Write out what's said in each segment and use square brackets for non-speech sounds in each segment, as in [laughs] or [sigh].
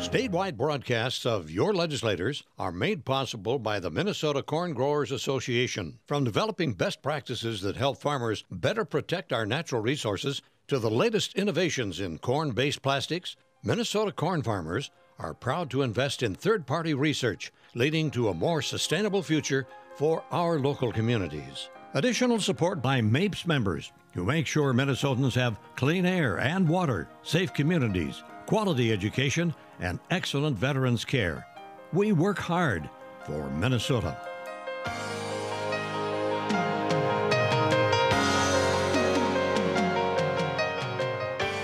Statewide broadcasts of Your Legislators are made possible by the Minnesota Corn Growers Association. From developing best practices that help farmers better protect our natural resources to the latest innovations in corn based plastics, Minnesota corn farmers are proud to invest in third party research, leading to a more sustainable future for our local communities. Additional support by MAPES members who make sure Minnesotans have clean air and water, safe communities, quality education, and excellent veterans care. We work hard for Minnesota.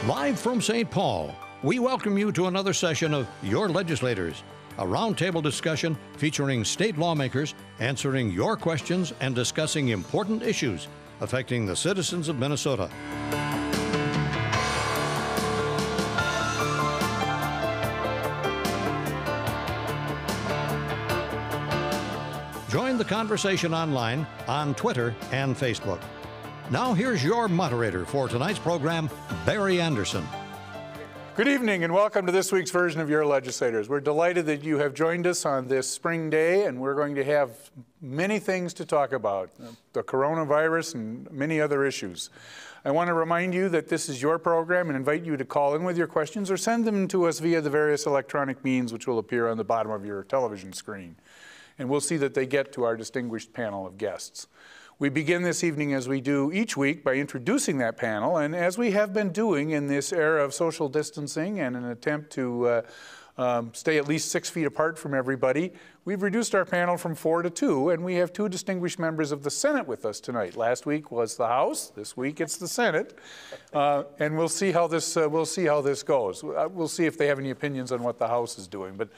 Live from St. Paul, we welcome you to another session of Your Legislators, a roundtable discussion featuring state lawmakers answering your questions and discussing important issues affecting the citizens of Minnesota. Join the conversation online on Twitter and Facebook. Now, here's your moderator for tonight's program, Barry Anderson. Good evening and welcome to this week's version of Your Legislators. We're delighted that you have joined us on this spring day, and we're going to have many things to talk about the coronavirus and many other issues. I want to remind you that this is your program and invite you to call in with your questions or send them to us via the various electronic means which will appear on the bottom of your television screen. And we'll see that they get to our distinguished panel of guests. We begin this evening, as we do each week, by introducing that panel. And as we have been doing in this era of social distancing and an attempt to uh, um, stay at least six feet apart from everybody, we've reduced our panel from four to two, and we have two distinguished members of the Senate with us tonight. Last week was the House. This week it's the Senate, uh, and we'll see how this uh, we'll see how this goes. Uh, we'll see if they have any opinions on what the House is doing, but.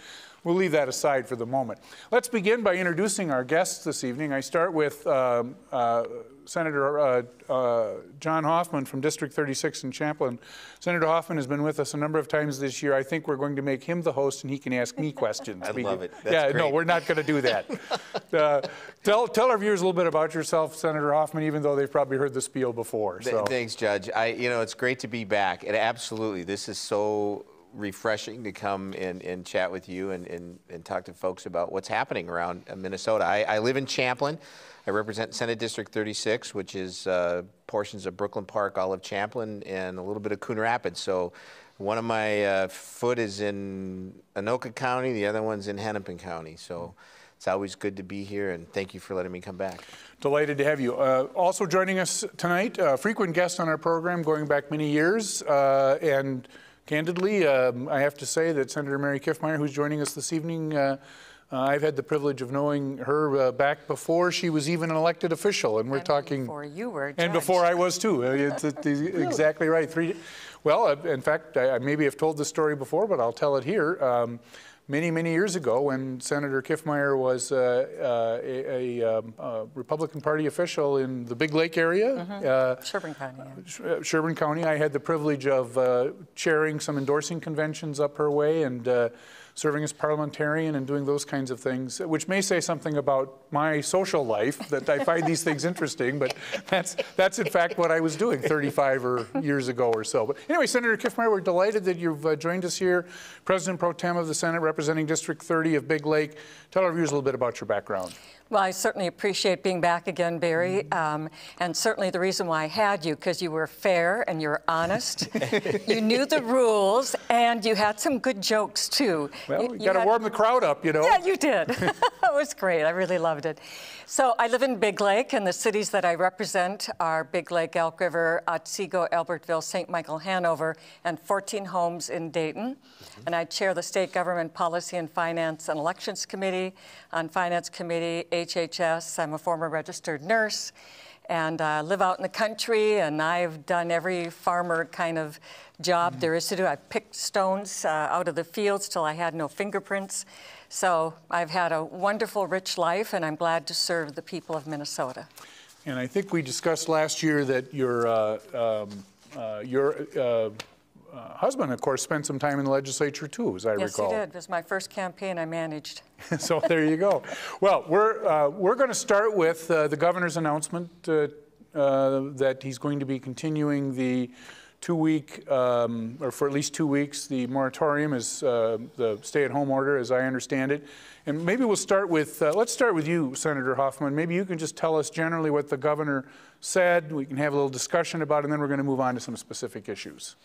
We'll leave that aside for the moment. Let's begin by introducing our guests this evening. I start with um, uh, Senator uh, uh, John Hoffman from District 36 in Champlin. Senator Hoffman has been with us a number of times this year. I think we're going to make him the host and he can ask me questions. [laughs] I love it. That's yeah, great. no, we're not going to do that. [laughs] uh, tell, tell our viewers a little bit about yourself, Senator Hoffman, even though they've probably heard the spiel before. So. Thanks, Judge. I, you know, it's great to be back. And absolutely, this is so refreshing to come and, and chat with you and, and, and talk to folks about what's happening around uh, Minnesota. I, I live in Champlin. I represent Senate District 36, which is uh, portions of Brooklyn Park, all of Champlin, and a little bit of Coon Rapids. So one of my uh, foot is in Anoka County, the other one's in Hennepin County. So it's always good to be here, and thank you for letting me come back. Delighted to have you. Uh, also joining us tonight, a frequent guest on our program going back many years, uh, and Candidly, um, I have to say that Senator Mary Kiffmeyer, who's joining us this evening, uh, uh, I've had the privilege of knowing her uh, back before she was even an elected official, and we're and talking before you were, and before I was too. Uh, it's, it's [laughs] exactly right. Three, well, uh, in fact, I, I maybe have told this story before, but I'll tell it here. Um, many, many years ago when Senator Kiffmeyer was uh, uh, a, a, um, Republican Party official in the Big Lake area. Mm -hmm. uh, Sherburne County. Yeah. Uh, Sherburne County. I had the privilege of uh, chairing some endorsing conventions up her way and uh, serving as parliamentarian and doing those kinds of things, which may say something about my social life that I find these things interesting, but that's, that's in fact what I was doing 35 or years ago or so. But anyway, Senator Kiffmeyer, we're delighted that you've uh, joined us here, President Pro Tem of the Senate representing District 30 of Big Lake. Tell our viewers a little bit about your background. Well, I certainly appreciate being back again, Barry, mm-hmm. um, and certainly the reason why I had you, because you were fair and you were honest. [laughs] you knew the rules, and you had some good jokes, too. Well, you, you got to warm the crowd up, you know. Yeah, you did. [laughs] it was great. I really loved it. So I live in Big Lake, and the cities that I represent are Big Lake, Elk River, Otsego, Albertville, St. Michael, Hanover, and 14 homes in Dayton. Mm -hmm. And I chair the State Government Policy and Finance and Elections Committee. On Finance Committee, HHS, I'm a former registered nurse and uh, live out in the country, and I've done every farmer kind of job mm -hmm. there is to do. I've picked stones uh, out of the fields till I had no fingerprints. So I've had a wonderful, rich life, and I'm glad to serve the people of Minnesota. And I think we discussed last year that your, uh, um, uh, your uh, uh husband, of course, spent some time in the legislature too, as I yes, recall. Yes, he did. It was my first campaign I managed. [laughs] so there you go. Well, we're, uh, we're going to start with uh, the governor's announcement that he's going to be continuing the two-week, um, or for at least two weeks, the moratorium is uh, the stay-at-home order, as I understand it. And maybe we'll start with, uh, let's start with you, Senator Hoffman. Maybe you can just tell us generally what the governor said. We can have a little discussion about it, and then we're going to move on to some specific issues.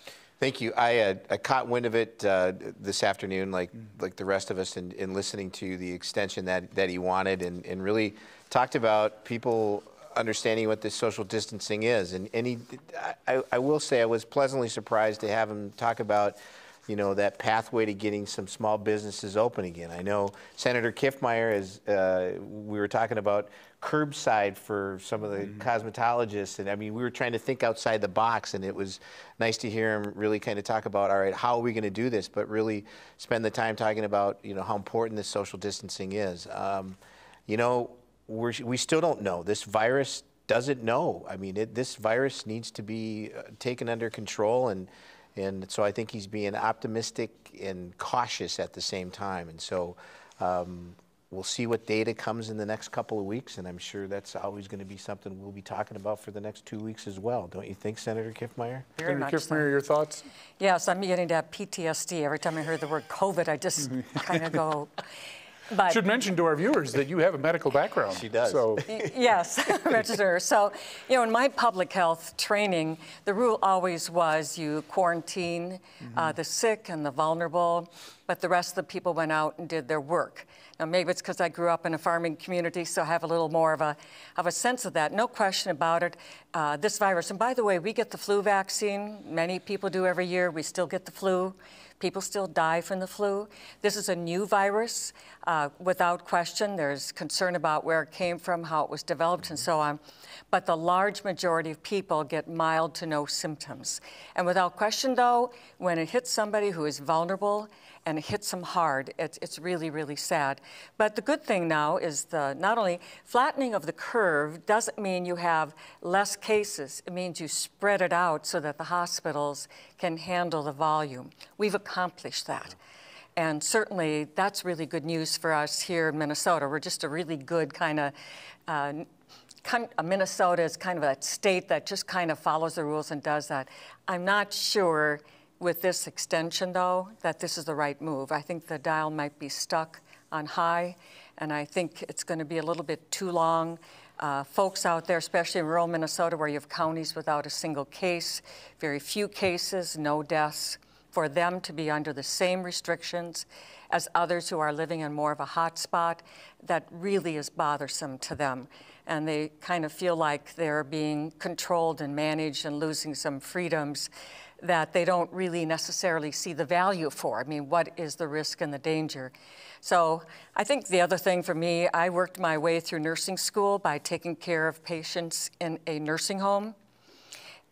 Thank you. I, uh, I caught wind of it uh, this afternoon, like like the rest of us, in, in listening to the extension that, that he wanted, and, and really talked about people understanding what this social distancing is. And, and he, I, I will say, I was pleasantly surprised to have him talk about, you know, that pathway to getting some small businesses open again. I know Senator Kiffmeyer, is, uh, we were talking about curbside for some of the mm-hmm. cosmetologists, and I mean, we were trying to think outside the box, and it was nice to hear him really kind of talk about, all right, how are we going to do this, but really spend the time talking about, you know, how important this social distancing is. Um, you know, we're, we still don't know. This virus doesn't know. I mean, it, this virus needs to be uh, taken under control, and and so I think he's being optimistic and cautious at the same time. And so um, we'll see what data comes in the next couple of weeks, and I'm sure that's always going to be something we'll be talking about for the next two weeks as well. Don't you think, Senator Kiffmeyer? Very Senator Kiffmeyer, so. your thoughts? Yes, I'm beginning to have PTSD every time I hear the word COVID. I just [laughs] kind of go. But Should mention to our viewers that you have a medical background. She does. So. yes, [laughs] register. So, you know, in my public health training, the rule always was you quarantine mm -hmm. uh, the sick and the vulnerable, but the rest of the people went out and did their work. Now, maybe it's because I grew up in a farming community, so I have a little more of a, of a sense of that. No question about it. Uh, this virus, and by the way, we get the flu vaccine. Many people do every year. We still get the flu. People still die from the flu. This is a new virus, uh, without question. There's concern about where it came from, how it was developed, and so on. But the large majority of people get mild to no symptoms. And without question, though, when it hits somebody who is vulnerable and it hits them hard. It's, it's really, really sad. But the good thing now is the not only flattening of the curve doesn't mean you have less cases. It means you spread it out so that the hospitals can handle the volume. We've accomplished that. And certainly that's really good news for us here in Minnesota. We're just a really good kind of uh, Minnesota is kind of a state that just kind of follows the rules and does that. I'm not sure with this extension, though, that this is the right move. I think the dial might be stuck on high, and I think it's going to be a little bit too long. Uh, folks out there, especially in rural Minnesota, where you have counties without a single case, very few cases, no deaths, for them to be under the same restrictions as others who are living in more of a hot spot, that really is bothersome to them. And they kind of feel like they're being controlled and managed and losing some freedoms that they don't really necessarily see the value for. I mean, what is the risk and the danger? So I think the other thing for me, I worked my way through nursing school by taking care of patients in a nursing home.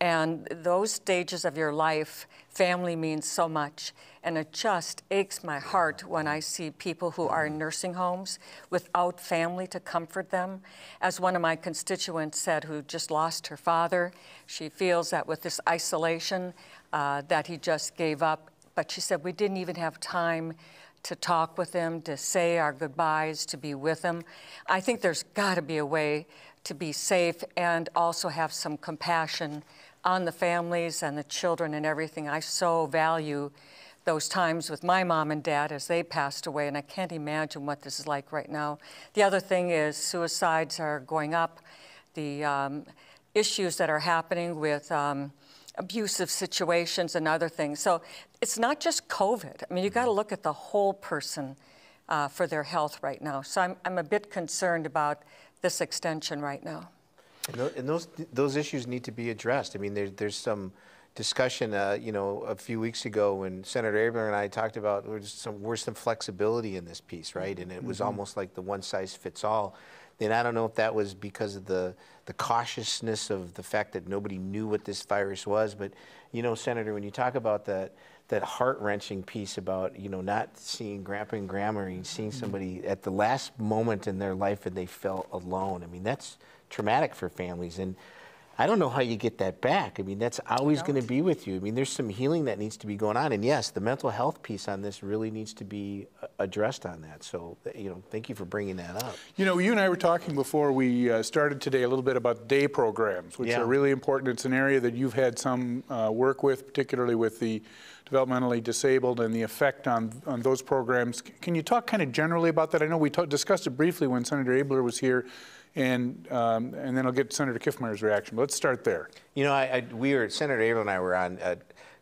And those stages of your life, family means so much. And it just aches my heart when I see people who are in nursing homes without family to comfort them. As one of my constituents said, who just lost her father, she feels that with this isolation, uh, that he just gave up. But she said, we didn't even have time to talk with him, to say our goodbyes, to be with him. I think there's got to be a way to be safe and also have some compassion on the families and the children and everything. I so value those times with my mom and dad as they passed away, and I can't imagine what this is like right now. The other thing is suicides are going up. The um, issues that are happening with um, abusive situations and other things. So it's not just COVID. I mean, you've got to look at the whole person uh, for their health right now. So I'm, I'm a bit concerned about this extension right now. And those those issues need to be addressed. I mean, there, there's some discussion, uh, you know, a few weeks ago when Senator Abeler and I talked about there's some there's some flexibility in this piece, right? And it was mm -hmm. almost like the one size fits all. And I don't know if that was because of the the cautiousness of the fact that nobody knew what this virus was, but you know, Senator, when you talk about that that heart wrenching piece about you know not seeing grandpa and grandma and seeing mm-hmm. somebody at the last moment in their life and they felt alone. I mean, that's traumatic for families. And I don't know how you get that back. I mean, that's always going to be with you. I mean, there's some healing that needs to be going on. And yes, the mental health piece on this really needs to be uh, addressed on that. So, you know, thank you for bringing that up. You know, you and I were talking before we uh, started today a little bit about day programs, which Yeah. are really important. It's an area that you've had some uh, work with, particularly with the developmentally disabled and the effect on, on those programs. Can you talk kind of generally about that? I know we ta- discussed it briefly when Senator Abeler was here, and, um, and then I'll get Senator Kiffmeyer's reaction. But let's start there. You know, I, I, we were Senator Abel and I were on uh,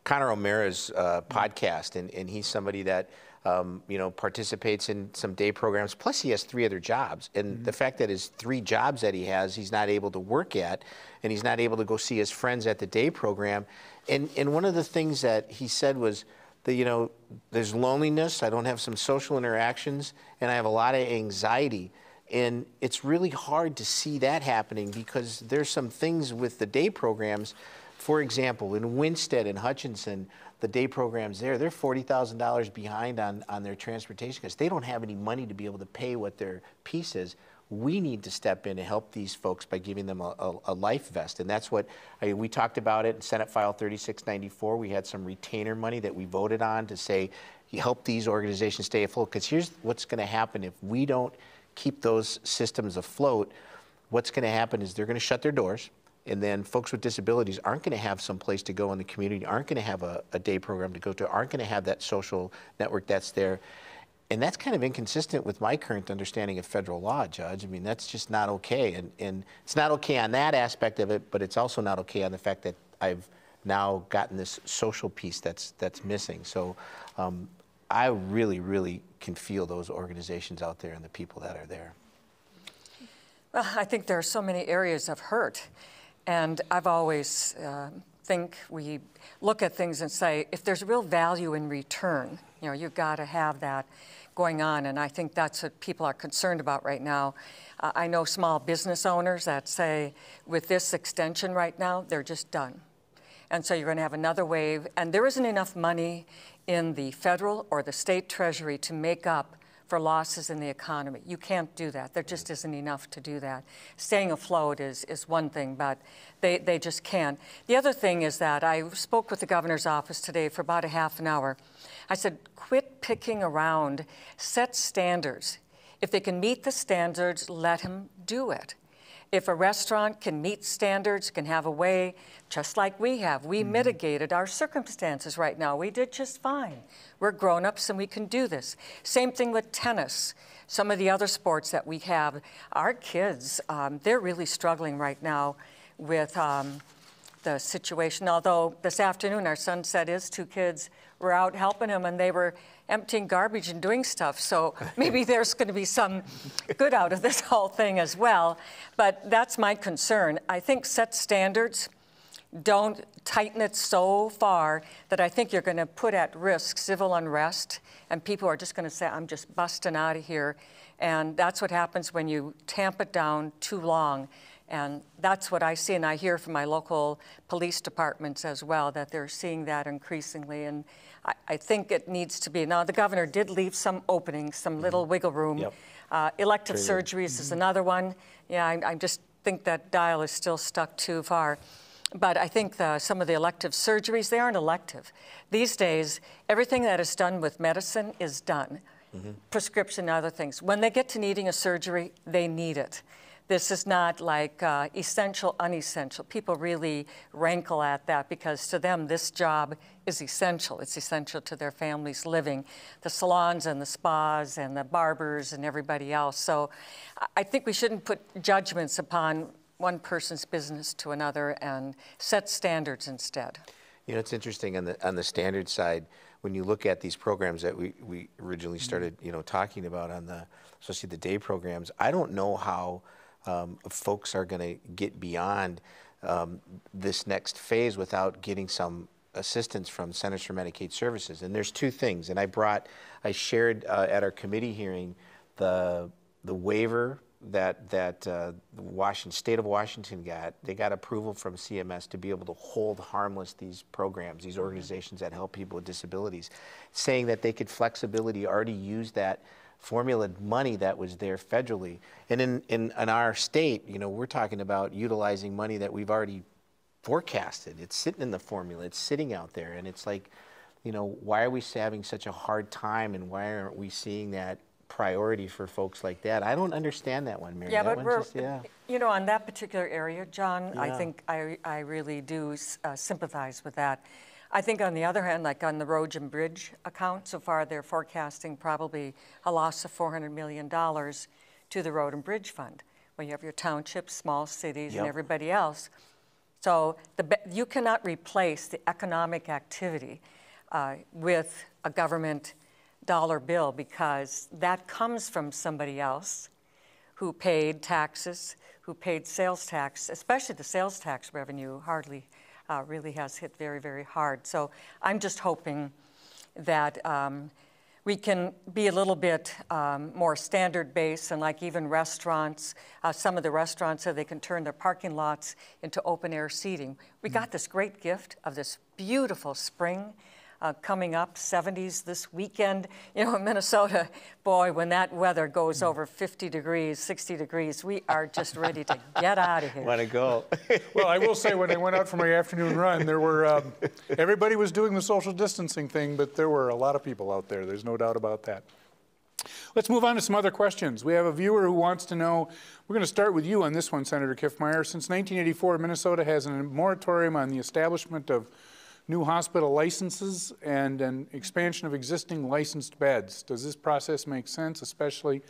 Connor O'Mara's uh, podcast, and, and he's somebody that um, you know participates in some day programs. Plus, he has three other jobs, and the fact that his three jobs that he has, he's not able to work at, and he's not able to go see his friends at the day program. And and one of the things that he said was that you know there's loneliness. I don't have some social interactions, and I have a lot of anxiety. And it's really hard to see that happening because there's some things with the day programs. For example, in Winsted and Hutchinson, the day programs there, they're $40,000 behind on, on their transportation because they don't have any money to be able to pay what their piece is. We need to step in and help these folks by giving them a, a, a life vest. And that's what I we talked about it in Senate File 3694. We had some retainer money that we voted on to say, help these organizations stay afloat. Because here's what's going to happen if we don't keep those systems afloat, what's going to happen is they're going to shut their doors. And then folks with disabilities aren't going to have some place to go in the community, aren't going to have a, a day program to go to, aren't going to have that social network that's there. And that's kind of inconsistent with my current understanding of federal law, Judge. I mean, that's just not okay. And, and it's not okay on that aspect of it, but it's also not okay on the fact that I've now gotten this social piece that's, that's missing. So um, I really, really can feel those organizations out there and the people that are there. Well, I think there are so many areas of hurt, and I've always uh, think we look at things and say, if there's real value in return, you know, you've got to have that going on, and I think that's what people are concerned about right now. Uh, I know small business owners that say, with this extension right now, they're just done. And so you're going to have another wave, and there isn't enough money in the federal or the state treasury to make up for losses in the economy. You can't do that. There just isn't enough to do that. Staying afloat is, is one thing, but they, they just can't. The other thing is that I spoke with the governor's office today for about a half an hour. I said, quit picking around, set standards. If they can meet the standards, let them do it. If a restaurant can meet standards, can have a way, just like we have, we mitigated our circumstances right now. We did just fine. We're grown ups and we can do this. Same thing with tennis. Some of the other sports that we have, our kids, um, they're really struggling right now with um, the situation. Although this afternoon, our son said his two kids were out helping him and they were emptying garbage and doing stuff. So [laughs] maybe there's going to be some good out of this whole thing as well. But that's my concern. I think set standards. Don't tighten it so far that I think you're going to put at risk civil unrest, and people are just going to say, I'm just busting out of here. And that's what happens when you tamp it down too long. And that's what I see, and I hear from my local police departments as well, that they're seeing that increasingly. And I, I think it needs to be. Now, the governor did leave some openings, some mm-hmm. little wiggle room. Yep. Uh, elective surgeries is mm-hmm. another one. Yeah, I, I just think that dial is still stuck too far. But I think the, some of the elective surgeries, they aren't elective. These days, everything that is done with medicine is done. Mm-hmm. Prescription and other things. When they get to needing a surgery, they need it. This is not like uh, essential, unessential. People really rankle at that because to them, this job is essential. It's essential to their families living, the salons and the spas and the barbers and everybody else. So I- think we shouldn't put judgments upon one person's business to another and set standards instead. You know, it's interesting on the on the standard side when you look at these programs that we, we originally started, you know, talking about on the especially the day programs. I don't know how um, folks are going to get beyond um, this next phase without getting some assistance from Centers for Medicaid Services. And there's two things. And I brought, I shared uh, at our committee hearing the the waiver that that uh, the Washington state of Washington got. They got approval from CMS to be able to hold harmless these programs, these organizations that help people with disabilities, saying that they could flexibility already use that formula money that was there federally. And in, in, in our state, you know, we're talking about utilizing money that we've already forecasted. It's sitting in the formula, it's sitting out there. And it's like, you know, why are we having such a hard time and why aren't we seeing that priority for folks like that? I don't understand that one, Mary. Yeah, That but one's we're, just- yeah. you know, on that particular area, John, yeah. I think I, I really do uh, sympathize with that. I think on the other hand, like on the road and bridge account, so far they're forecasting probably a loss of $400 million to the road and bridge fund. When you have your townships, small cities, and everybody else. So the, you cannot replace the economic activity uh, with a government dollar bill because that comes from somebody else who paid taxes, who paid sales tax, especially the sales tax revenue hardly uh, really has hit very, very hard. So I'm just hoping that um, we can be a little bit um, more standard based and like even restaurants, uh, some of the restaurants said they can turn their parking lots into open air seating. We got this great gift of this beautiful spring uh, coming up, 70s this weekend. You know, in [laughs] Minnesota, boy, when that weather goes over 50 degrees, 60 degrees, we are just ready to get out of here. Want to go? [laughs] Well, I will say, when I went out for my afternoon run, there were, um, everybody was doing the social distancing thing, but there were a lot of people out there. There's no doubt about that. Let's move on to some other questions. We have a viewer who wants to know, we're going to start with you on this one, Senator Kiffmeyer. Since 1984, Minnesota has a moratorium on the establishment of new hospital licenses and an expansion of existing licensed beds. Does this process make sense, especially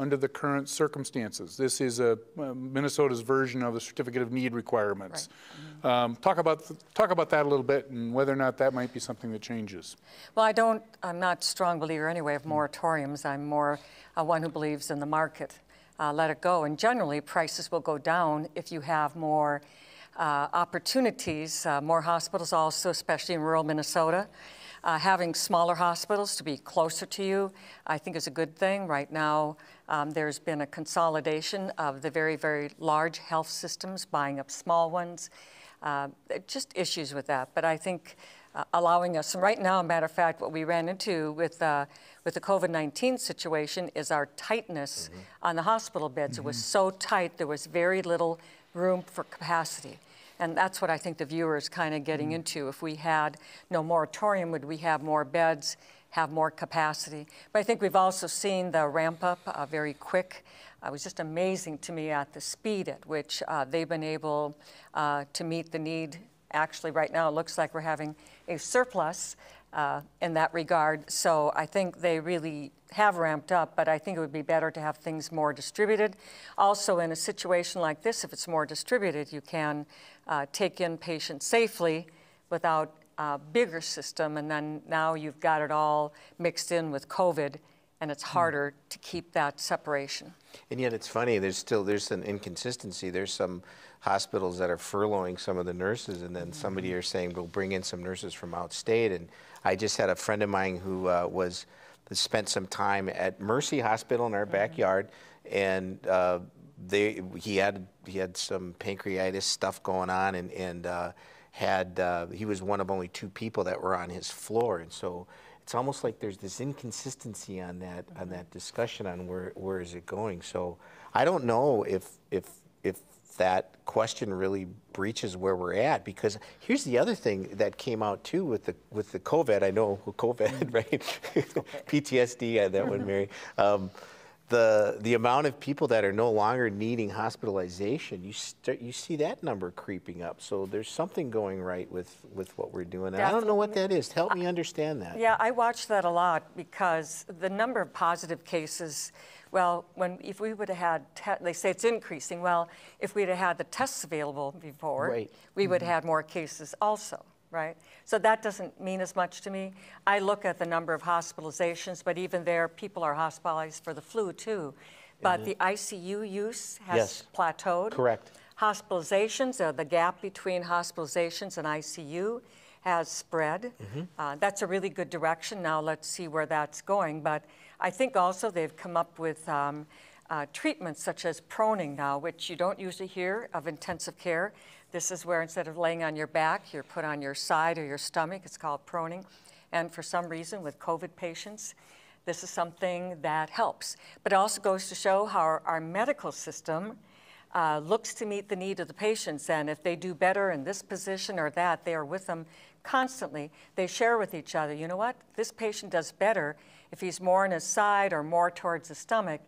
under the current circumstances? This is a, uh, Minnesota's version of the certificate of need requirements. Um, talk about th- talk about that a little bit and whether or not that might be something that changes. Well, I don't, I'm not a strong believer anyway of moratoriums. I'm more uh, one who believes in the market. Uh, let it go. And generally, prices will go down if you have more uh, opportunities, uh, more hospitals also, especially in rural Minnesota. Uh, having smaller hospitals to be closer to you, I think is a good thing. Right now, um, there's been a consolidation of the very, very large health systems buying up small ones. Uh, just issues with that. But I think uh, allowing us, and right now, a matter of fact, what we ran into with, uh, with the COVID 19 situation is our tightness on the hospital beds. It was so tight, there was very little room for capacity. And that's what I think the viewer is kind of getting into. If we had no moratorium, would we have more beds, have more capacity? But I think we've also seen the ramp up uh, very quick. Uh, it was just amazing to me at the speed at which uh, they've been able uh, to meet the need. Actually, right now, it looks like we're having a surplus uh, in that regard. So I think they really have ramped up, but I think it would be better to have things more distributed. Also, in a situation like this, if it's more distributed, you can uh, take in patients safely without a bigger system, and then now you've got it all mixed in with COVID, and it's harder to keep that separation. And yet it's funny, there's still, there's an inconsistency. There's some hospitals that are furloughing some of the nurses and then somebody are saying, we'll bring in some nurses from outstate. And I just had a friend of mine who uh, was, spent some time at Mercy Hospital in our backyard and uh, they, he had, he had some pancreatitis stuff going on and, and uh, had, uh, he was one of only two people that were on his floor. And so it's almost like there's this inconsistency on that on that discussion on where where is it going. So I don't know if if if that question really breaches where we're at because here's the other thing that came out too with the with the COVID. I know COVID, [laughs] right? [laughs] PTSD that one, Mary. Um, the the amount of people that are no longer needing hospitalization, you start, you see that number creeping up. So there's something going right with with what we're doing. I don't know what that is. Help me understand that. Yeah, I watch that a lot because the number of positive cases, well, when if we would have had, they say it's increasing. Well, if we'd have had the tests available before, Right. we would mm-hmm. have had more cases also, right? So that doesn't mean as much to me. I look at the number of hospitalizations, but even there, people are hospitalized for the flu too. But the ICU use has Yes. plateaued. Correct. Hospitalizations, uh, the gap between hospitalizations and ICU has spread. Uh, that's a really good direction. Now let's see where that's going. But I think also they've come up with um, uh, treatments such as proning now, which you don't usually hear of intensive care. This is where instead of laying on your back, you're put on your side or your stomach. It's called proning. And for some reason, with COVID patients, this is something that helps. But it also goes to show how our, our medical system uh, looks to meet the need of the patients. And if they do better in this position or that, they are with them constantly. They share with each other, you know what? This patient does better if he's more on his side or more towards the stomach.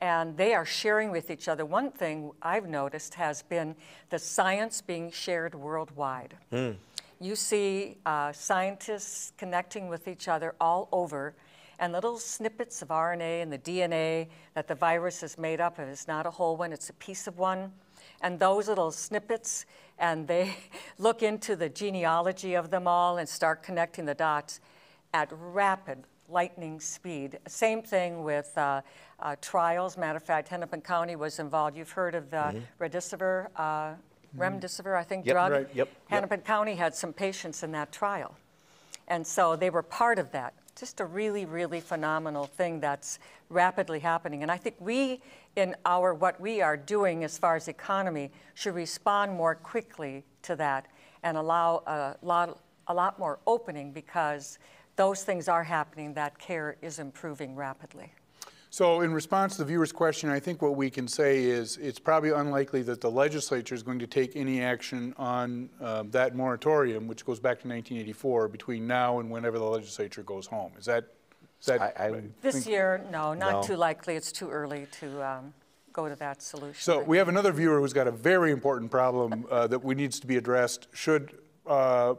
And they are sharing with each other. One thing I've noticed has been the science being shared worldwide. Mm. You see uh, scientists connecting with each other all over and little snippets of RNA and the DNA that the virus is made up of is not a whole one, it's a piece of one. And those little snippets, and they [laughs] look into the genealogy of them all and start connecting the dots at rapid lightning speed. Same thing with uh, uh, trials. Matter of fact, Hennepin County was involved. You've heard of the mm-hmm. Remdesivir, uh, mm-hmm. Remdesivir, I think, yep, drug. Right. Yep. Hennepin yep. County had some patients in that trial. And so they were part of that just a really, really phenomenal thing that's rapidly happening. And I think we, in our what we are doing as far as economy, should respond more quickly to that and allow a lot, a lot more opening because those things are happening. That care is improving rapidly. So in response to the viewer's question, I think what we can say is it's probably unlikely that the legislature is going to take any action on um, that moratorium, which goes back to 1984, between now and whenever the legislature goes home. Is that, is that I, I this year? No, not no. too likely. It's too early to um, go to that solution. So we have another viewer who's got a very important problem uh, that we needs to be addressed. Should uh,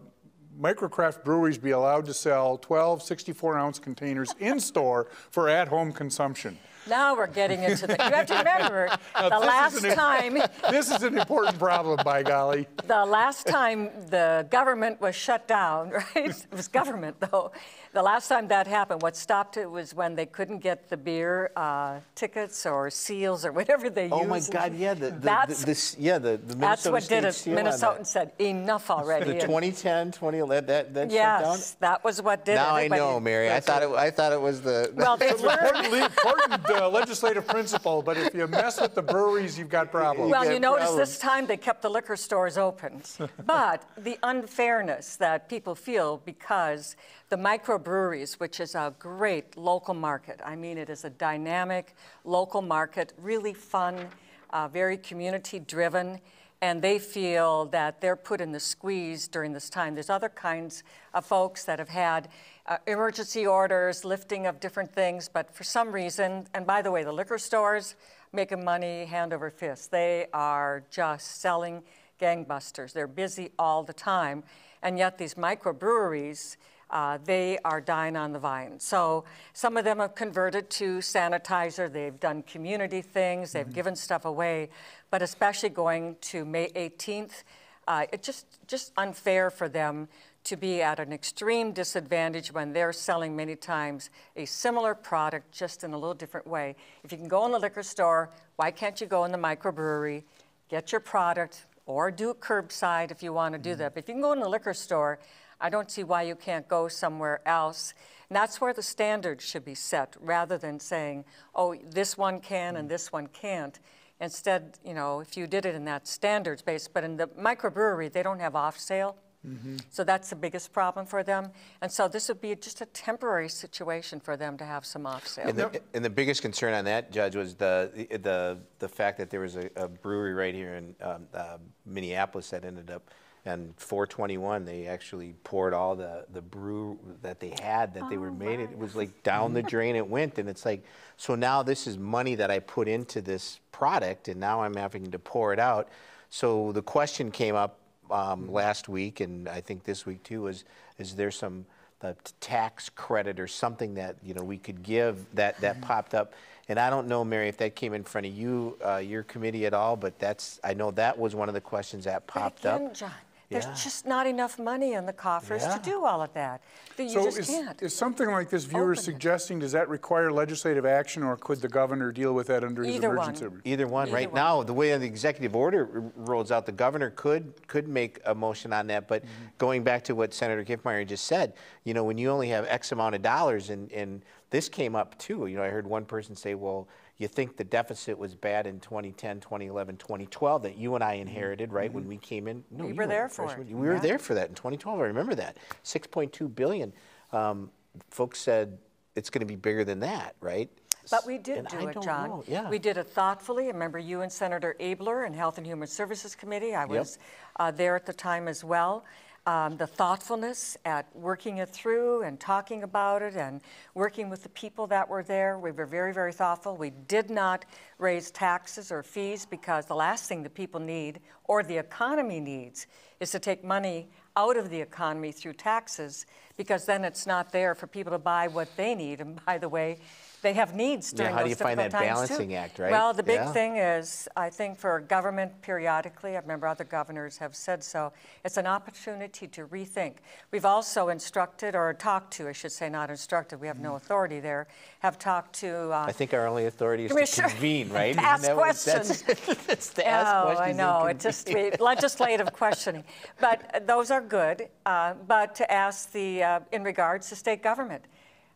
microcraft breweries be allowed to sell 12 64 ounce containers in [laughs] store for at home consumption? Now we're getting into the. You have to remember [laughs] the last an, time. [laughs] This is an important problem, by golly. The last time the government was shut down, right? It was government, though. The last time that happened, what stopped it was when they couldn't get the beer uh, tickets or seals or [laughs] whatever they oh used. Oh my God! Yeah, the, the, that's, the, the yeah the, the that's what did it. Minnesotans said enough [laughs] already. the 2010, 2011, that that yes, shut down. that was what did now it. Now I know, Mary. I thought it. I thought it was the. [laughs] Well, they learned important uh, legislative principle, but if you mess with the breweries, you've got problems. Well, you, you notice problems. this time they kept the liquor stores open, but the unfairness that people feel because the microbreweries, which is a great local market. I mean, it is a dynamic local market, really fun, uh, very community driven, and they feel that they're put in the squeeze during this time. There's other kinds of folks that have had uh, emergency orders, lifting of different things, but for some reason, and by the way, the liquor stores making money hand over fist. They are just selling gangbusters. They're busy all the time, and yet these microbreweries uh, they are dying on the vine. So some of them have converted to sanitizer. They've done community things. They've mm-hmm. given stuff away. But especially going to May 18th, uh, it's just, just unfair for them to be at an extreme disadvantage when they're selling many times a similar product just in a little different way. If you can go in the liquor store, why can't you go in the microbrewery, get your product, or do curbside if you want to do mm-hmm. that? But if you can go in the liquor store, I don't see why you can't go somewhere else. And that's where the standards should be set rather than saying, oh, this one can and this one can't. Instead, you know, if you did it in that standards base, but in the microbrewery, they don't have off sale. Mm-hmm. So that's the biggest problem for them. And so this would be just a temporary situation for them to have some off sale. And the, and the biggest concern on that, Judge, was the, the, the fact that there was a, a brewery right here in um, uh, Minneapolis that ended up and 421 they actually poured all the the brew that they had that oh, they were made it, it was like down the drain it went and it's like so now this is money that i put into this product and now i'm having to pour it out. So the question came up um, last week and i think this week too is is there some the tax credit or something that you know we could give that that popped up? And I don't know, Mary, if that came in front of you, uh, your committee at all, but that's I know that was one of the questions that popped again, up. John, there's yeah. just not enough money in the coffers yeah. to do all of that. You so just is, can't. is something like this viewer suggesting, does that require legislative action or could the governor deal with that under Either his emergency? One. Either one. Either right one. now, the way the executive order rolls out, the governor could could make a motion on that. But mm -hmm. going back to what Senator Kiffmeyer just said, you know, when you only have X amount of dollars, and, and this came up too. You know, I heard one person say, well, you think the deficit was bad in 2010, 2011, 2012 that you and I inherited, right, mm-hmm. when we came in? No, we were there for it. We were yeah. there for that in 2012. I remember that. 6.2 billion. Um, folks said it's going to be bigger than that, right? But we did And do I it, John. Yeah. We did it thoughtfully. I remember you and Senator Abeler and Health and Human Services Committee. I was uh, there at the time as well. Um, the thoughtfulness at working it through and talking about it and working with the people that were there. We were very, very thoughtful. We did not raise taxes or fees because the last thing the people need or the economy needs is to take money out of the economy through taxes because then it's not there for people to buy what they need. And by the way, they have needs during how do you find that times, too. balancing act, right? Well, the big Yeah. thing is, I think for government periodically, I remember other governors have said so, it's an opportunity to rethink. We've also instructed, or talked to, I should say, not instructed, we have no authority there, have talked to. uh, I think our only authority is Commissioner- to convene, [laughs] right? to ask that that's- questions. [laughs] That's to ask Oh, questions. I know, convene. it just, we- legislative questioning. But those are good, uh, but to ask the, uh, in regards to state government.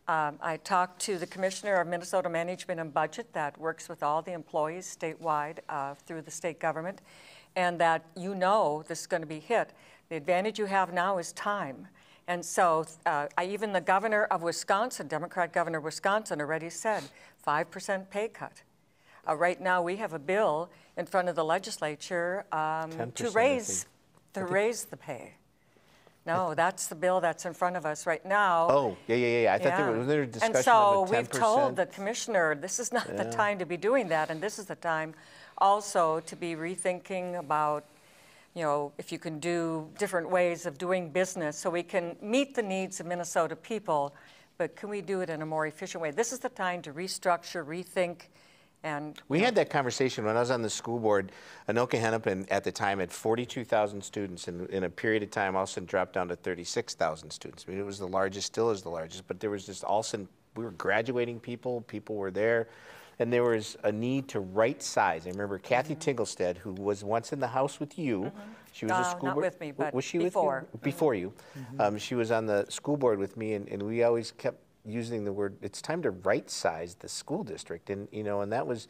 Um, I talked to the Commissioner of Minnesota Management and Budget that works with all the employees statewide uh, through the state government, and that you know this is going to be hit. The advantage you have now is time. And so uh, I, even the governor of Wisconsin, Democrat governor of Wisconsin, already said 5% pay cut. Uh, right now, we have a bill in front of the legislature um, to raise to raise the pay. No, that's the bill that's in front of us right now. Oh, yeah, yeah, yeah. I thought there was, there a discussion And so of a 10%? we've told the commissioner, this is not the time to be doing that, and this is the time also to be rethinking about, you know, if you can do different ways of doing business so we can meet the needs of Minnesota people, but can we do it in a more efficient way? This is the time to restructure, rethink, and We had that conversation when I was on the school board. Anoka Hennepin at the time had 42,000 students, and in a period of time, all of a sudden dropped down to 36,000 students. I mean, it was the largest, still is the largest, but there was just all of a sudden, we were graduating people, people were there, and there was a need to right size. I remember Kathy Tingelstad, who was once in the house with you. She was a Uh, school not board. with me, but was she before. with you? Before you. Um, she was on the school board with me, and, and we always kept using the word, it's time to right size the school district. And, you know, and that was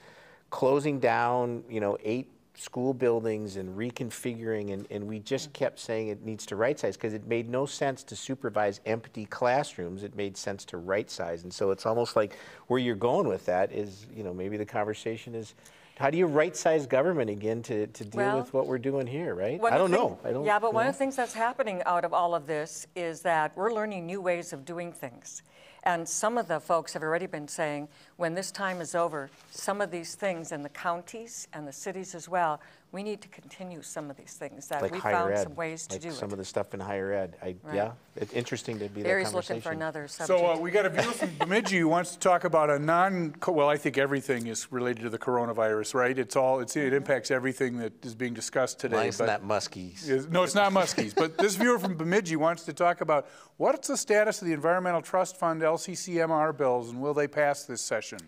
closing down, you know, eight school buildings and reconfiguring, and, and we just mm. kept saying it needs to right size because it made no sense to supervise empty classrooms. It made sense to right size. And so it's almost like where you're going with that is, you know, maybe the conversation is, how do you right size government again to, to deal Well, with what we're doing here, right? I don't the know. I don't, Yeah, but one know? of the things that's happening out of all of this is that we're learning new ways of doing things. And some of the folks have already been saying, when this time is over, some of these things in the counties and the cities as well, we need to continue some of these things, that like we found ed, some ways to like do some it. of the stuff in higher ed. I, Right. yeah, it's interesting to be Barry's that looking conversation. for another subject. So uh, we got a viewer from [laughs] Bemidji who wants to talk about a non, well, I think everything is related to the coronavirus, right? It's all, it's, it impacts everything that is being discussed today. Mine's but- not muskies. Is- No, it's not Muskies, but this viewer from Bemidji wants to talk about what's the status of the Environmental Trust Fund LCCMR bills, and will they pass this session?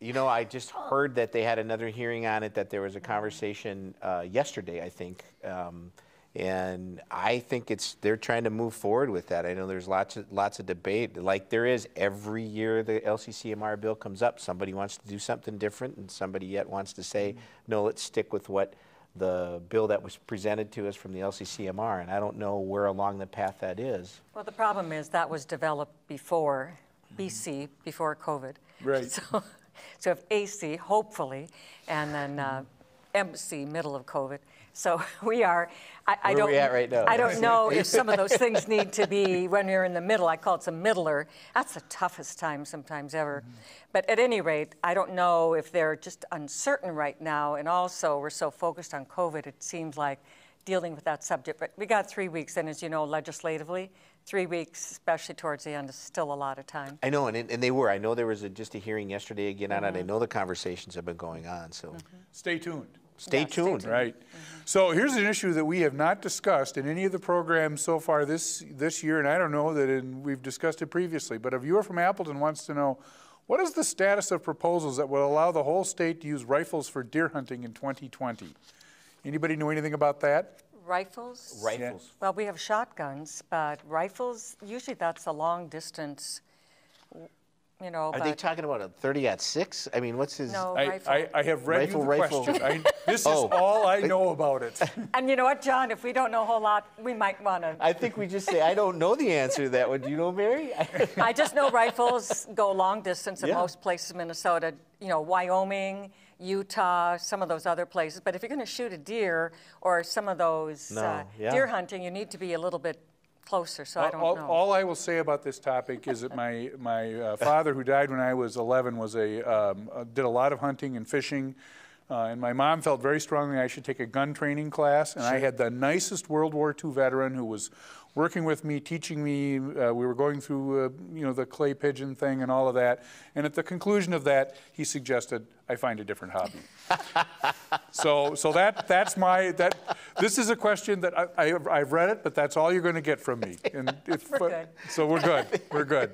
You know, I just heard that they had another hearing on it, that there was a conversation uh, yesterday, I think. Um, and I think it's, they're trying to move forward with that. I know there's lots of, lots of debate, like there is every year the LCCMR bill comes up. Somebody wants to do something different, and somebody yet wants to say, no, let's stick with what the bill that was presented to us from the LCCMR. And I don't know where along the path that is. Well, the problem is that was developed before BC, before COVID. Right. [laughs] So, so if AC, hopefully, and then uh, MC, middle of COVID. So [laughs] we are, I, I Where don't. we at right now? I don't [laughs] know if some of those things need to be [laughs] when you're in the middle. I call it a middler. That's the toughest time sometimes ever. But at any rate, I don't know if they're just uncertain right now. And also, we're so focused on COVID, it seems like dealing with that subject. But we got three weeks, and as you know, legislatively, three weeks, especially towards the end, is still a lot of time. I know, and, and they were. I know there was a, just a hearing yesterday again on it. I mm-hmm. know the conversations have been going on, so mm-hmm. Stay tuned. stay Yeah, stay tuned. tuned. Right. Mm-hmm. So here's an issue that we have not discussed in any of the programs so far this, this year, and I don't know that in, we've discussed it previously, but a viewer from Appleton wants to know, what is the status of proposals that will allow the whole state to use rifles for deer hunting in 2020? Anybody know anything about that? Rifles? Rifles. Well, we have shotguns, but rifles, usually that's a long distance. you know, Are but they talking about a 30 at six? I mean, what's his? no I, rifle. I, I have read Rifle, you the rifle. question. I, this is [laughs] Oh. all I know about it. [laughs] and you know what, John? If we don't know a whole lot, we might want to. [laughs] I think we just say, I don't know the answer to that one. Do you know, Mary? I just know rifles go long distance in Yeah. most places in Minnesota. You know, Wyoming, Utah, some of those other places. But if you're going to shoot a deer or some of those uh, yeah. deer hunting, you need to be a little bit closer. So I don't all, know. all I will say about this topic is that my [laughs] my uh, father, who died when I was 11, was a um, uh, did a lot of hunting and fishing. Uh, and my mom felt very strongly I should take a gun training class. And I had the nicest World War II veteran who was working with me, teaching me. Uh, we were going through, uh, you know, the clay pigeon thing and all of that. And at the conclusion of that, he suggested I find a different hobby. [laughs] So, so that, that's my, that, this is a question that I, I, I've read it, but that's all you're going to get from me. [laughs] And if, We're good. So we're good, we're good.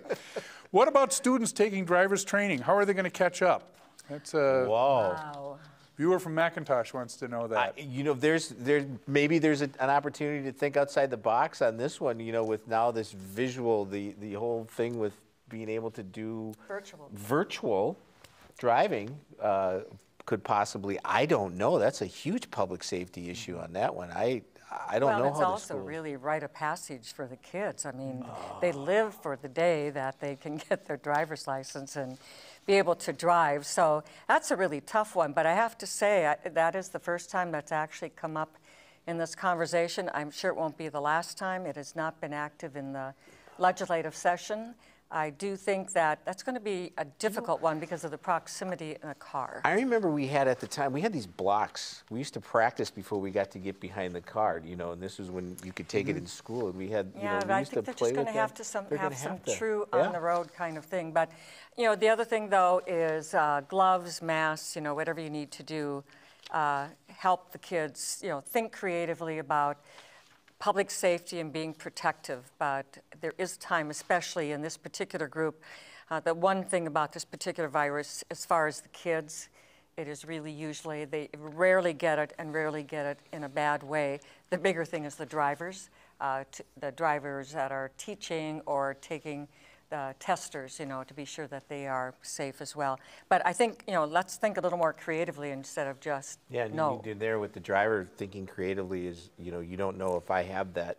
What about students taking driver's training? How are they going to catch up? That's a Whoa. Wow. Viewer from McIntosh wants to know I, that. you know, there's there maybe there's a, an opportunity to think outside the box on this one. You know, with now this visual, the the whole thing with being able to do Virtual. virtual driving uh, could possibly. I don't know. That's a huge public safety issue on that one. I I don't well, know it's how the also schools- really rite of passage for the kids. I mean, they live for the day that they can [laughs] get their driver's license and be able to drive. So that's a really tough one. But I have to say, I, that is the first time that's actually come up in this conversation. I'm sure it won't be the last time. It has not been active in the legislative session. I do think that that's going to be a difficult one because of the proximity in a car. I remember we had at the time we had these blocks. We used to practice before we got to get behind the car, you know, and this was when you could take it in school, and we had, you Mm-hmm. Yeah, know, we I used think to they're play just going with to have to some, They're have gonna some have true Yeah. on the road kind of thing. But you know, the other thing though is uh, gloves, masks, you know, whatever you need to do, uh, help the kids, you know, think creatively about public safety and being protective. But there is time, especially in this particular group. Uh, the one thing about this particular virus, as far as the kids, it is really usually, they rarely get it and rarely get it in a bad way. The bigger thing is the drivers, uh, the drivers that are teaching or taking the testers, you know, to be sure that they are safe as well. But I think, you know, let's think a little more creatively instead of just Yeah, and no. you did there with the driver thinking creatively is, you know, you don't know if I have that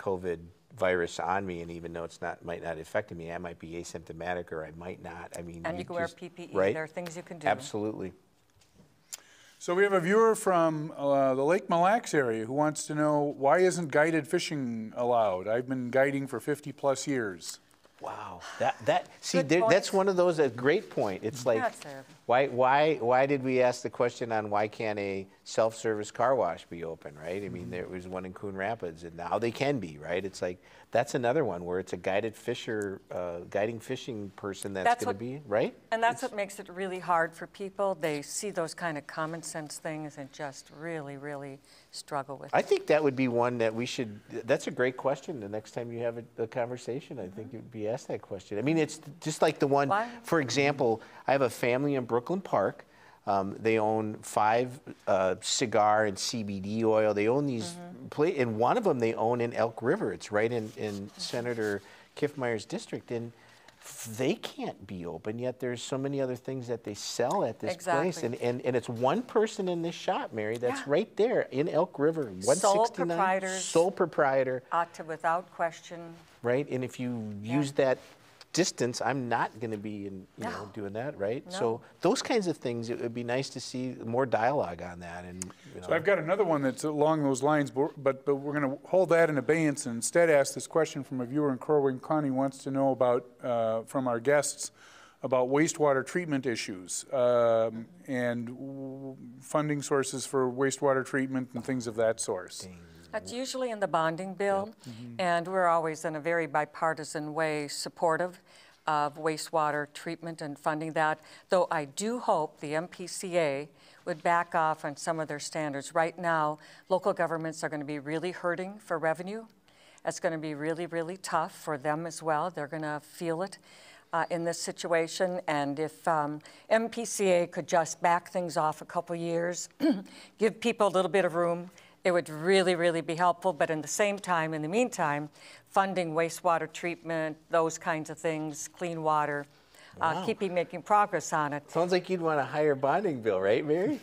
COVID virus on me, and even though it's not might not affect me, I might be asymptomatic or I might not. I mean, And you can wear PPE. Right? There are things you can do. Absolutely. So we have a viewer from uh, the Lake Mille Lacs area who wants to know why isn't guided fishing allowed? I've been guiding for 50 plus years. Wow. That that see there, that's one of those a great point. It's like why why why did we ask the question on why can't a self-service car wash be open, right? I mean there was one in Coon Rapids and now they can be, right? It's like that's another one where it's a guided fisher uh, guiding fishing person that's, That's going to be, right? And that's what makes it really hard for people. They see those kind of common sense things and just really, really struggle with I it. think that would be one that we should. That's a great question. The next time you have a, a conversation, I think you'd be asked that question. I mean, it's just like the one. Why? For example, I have a family in Brooklyn Park. Um, they own five uh, cigar and CBD oil. They own these, pla and one of them they own in Elk River. It's right in, in Senator Kiffmeyer's district, and they can't be open. Yet there's so many other things that they sell at this place, and, and and it's one person in this shop, Mary. That's Yeah. right there in Elk River, 169. Sole. Sole proprietor, Ought to, without question, right? And if you use that distance, I'm not going to be in, you know, doing that, right? No. So those kinds of things, it would be nice to see more dialogue on that. And you know, So I've got another one that's along those lines, but, but but we're going to hold that in abeyance and instead ask this question from a viewer in Crow Wing County wants to know about, uh, from our guests, about wastewater treatment issues um, and w- funding sources for wastewater treatment and things of that sort. That's usually in the bonding bill, and we're always in a very bipartisan way supportive of wastewater treatment and funding that, though I do hope the MPCA would back off on some of their standards. Right now, local governments are going to be really hurting for revenue. It's going to be really, really tough for them as well. They're going to feel it uh, in this situation. And if um, MPCA could just back things off a couple years, [clears throat] give people a little bit of room, it would really, really be helpful. But in the same time, in the meantime, funding wastewater treatment, those kinds of things, clean water, uh, keeping making progress on it. Sounds like you'd want a higher bonding bill, right, Mary? [laughs] [laughs]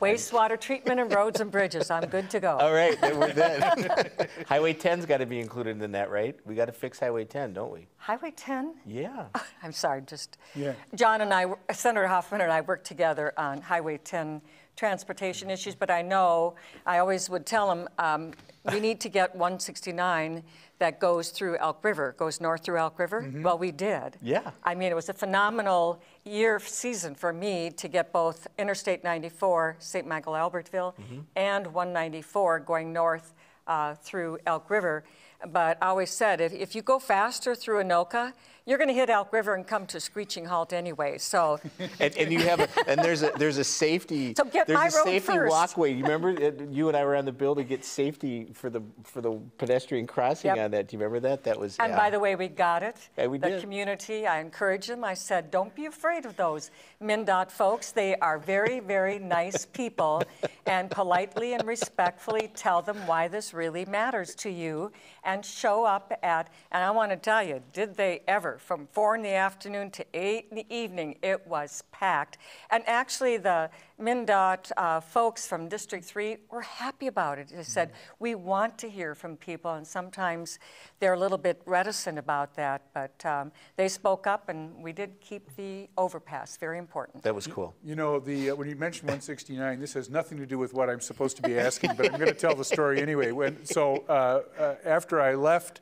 Wastewater treatment and roads and bridges. I'm good to go. All right, then we're done. [laughs] Highway 10's got to be included in that, right? We got to fix Highway 10, don't we? Highway 10? Yeah. I'm sorry, just Yeah. John and I, Senator Hoffman and I worked together on Highway 10 transportation issues, but I know, I always would tell them, um, we need to get 169 that goes through Elk River, goes north through Elk River. Well, we did. Yeah. I mean, it was a phenomenal year, season for me to get both Interstate 94, St. Michael, Albertville, and 194 going north uh, through Elk River. But I always said, if, if you go faster through Anoka, you're going to hit Elk River and come to a screeching halt anyway. So [laughs] And, and you have a, and there's a there's a safety So get there's my a road safety first. walkway. You remember it, you and I were on the bill to get safety for the for the pedestrian crossing Yep. on that. Do you remember that? That was And yeah. by the way, we got it. Yeah, we the did. community, I encouraged them. I said, don't be afraid of those MnDOT folks. They are very, very nice people. [laughs] and politely and respectfully tell them why this really matters to you and show up at, and I want to tell you, did they ever, from four in the afternoon to eight in the evening, it was packed. And actually, the MnDOT uh, folks from District 3 were happy about it. They said, we want to hear from people, and sometimes they're a little bit reticent about that, but um, they spoke up, and we did keep the overpass, very important. that was cool. You know, the, uh, when you mentioned 169, this has nothing to do with what I'm supposed to be asking, but I'm going to tell the story anyway. When, so uh, uh, after I left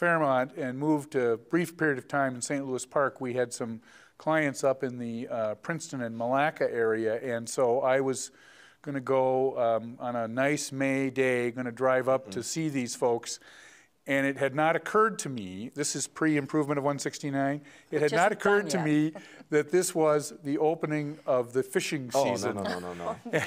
Fairmont and moved to a brief period of time in St. Louis Park, we had some clients up in the uh, Princeton and Milaca area, and so I was going to go um, on a nice May day, going to drive up to see these folks. And it had not occurred to me, this is pre-improvement of 169, it had not occurred to yet. me that this was the opening of the fishing Oh no season. no no no no. [laughs]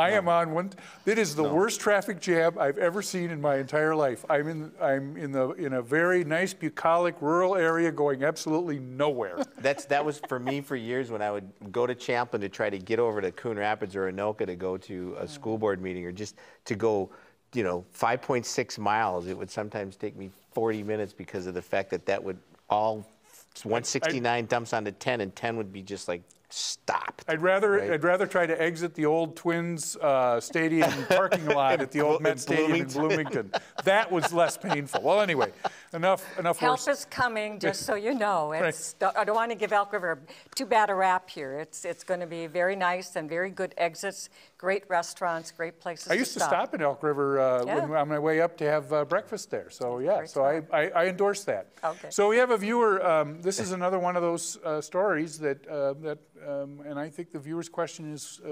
I am on one. It is the worst traffic jam I've ever seen in my entire life. I'm in. I'm in the in a very nice bucolic rural area, going absolutely nowhere. [laughs] That's that was for me for years when I would go to Champlin to try to get over to Coon Rapids or Anoka to go to a mm. school board meeting or just to go, you know, 5.6 miles. It would sometimes take me 40 minutes because of the fact that that would all 169 dumps onto 10 and 10 would be just like stopped. I'd rather Right. I'd rather try to exit the old Twins uh, stadium [laughs] parking lot at the old Blo- Met in Stadium in Bloomington. That was less painful. Well, anyway, enough enough Help horse. is coming, just so you know. It's, I don't want to give Elk River too bad a rap here. It's, it's going to be very nice and very good exits, great restaurants, great places I used to stop in Elk River uh, Yeah. when, on my way up to have uh, breakfast there. So yeah, Very so I, I, I endorse that. Okay. So we have a viewer. Um, this is another one of those uh, stories that uh, that, um, and I think the viewer's question is uh,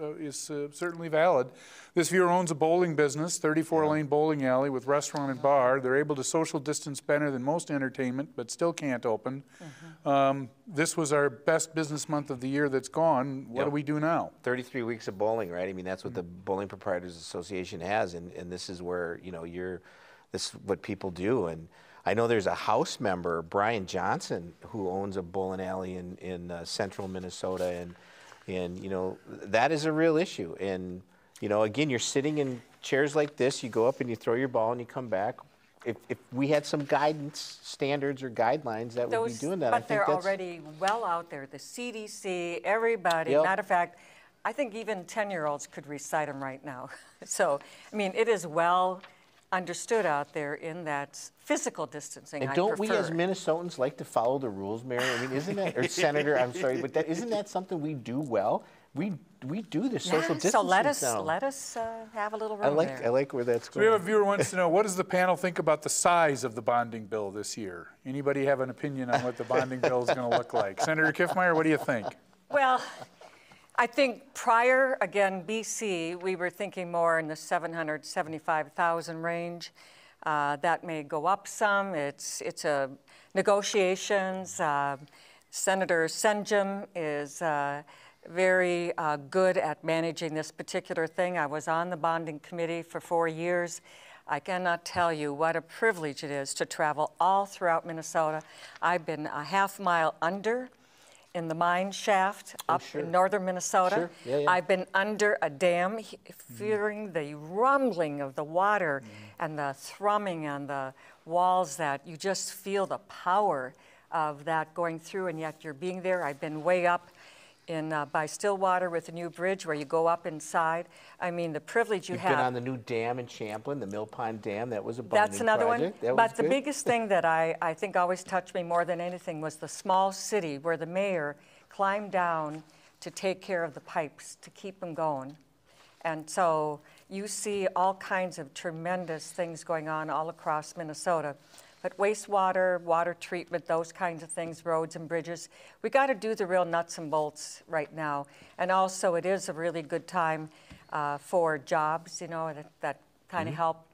uh, is uh, certainly valid. This viewer owns a bowling business, 34 lane bowling alley with restaurant and bar. They're able to social distance better than most entertainment, but still can't open. Mm-hmm. Um, this was our best business month of the year that's gone. What Yep. do we do now? 33 weeks of bowling, right? I mean, that's what the Bowling Proprietors Association has, and, and this is where you know you're, this is what people do. And I know there's a House member, Brian Johnson, who owns a bowling alley in in uh, central Minnesota, and and you know that is a real issue. And you know, again, you're sitting in chairs like this. You go up and you throw your ball, and you come back. If, if we had some guidance, standards, or guidelines that would be doing that, I but think they're already well out there. The CDC, everybody. Yep. Matter of fact, I think even 10-year-olds could recite them right now. [laughs] So, I mean, it is well understood out there in that physical distancing. And don't we as. Minnesotans like to follow the rules, Mary? I mean, isn't that, or Senator, I'm sorry, but that, isn't that something we do well? We, we do the social Yeah, distancing So let us, now. let us uh, have a little room I like, there. I like where that's So we have a going. viewer wants to know, [laughs] what does the panel think about the size of the bonding bill this year? Anybody have an opinion on what the bonding bill is going to look like? [laughs] Senator Kiffmeyer, what do you think? Well, I think prior, again, BC, we were thinking more in the 775,000 range. Uh, That may go up some. It's, it's a negotiations. Uh, Senator Senjem is uh, very uh, good at managing this particular thing. I was on the bonding committee for four years. I cannot tell you what a privilege it is to travel all throughout Minnesota. I've been a half mile under in the mine shaft up sure. in northern Minnesota. Sure. Yeah, yeah. I've been under a dam, he- feeling the rumbling of the water and the thrumming on the walls that you just feel the power of that going through, and yet you're being there. I've been way up in uh, by Stillwater with the new bridge where you go up inside. I mean, the privilege you You've have. been on the new dam in Champlin, the Mill Pond Dam. That was a That's another project. one. That But the good. biggest thing that I, I think always touched me more than anything was the small city where the mayor climbed down to take care of the pipes, to keep them going. And so you see all kinds of tremendous things going on all across Minnesota. But wastewater, water treatment, those kinds of things, roads and bridges, we got to do the real nuts and bolts right now. And also, it is a really good time uh, for jobs, you know, that, that kind of help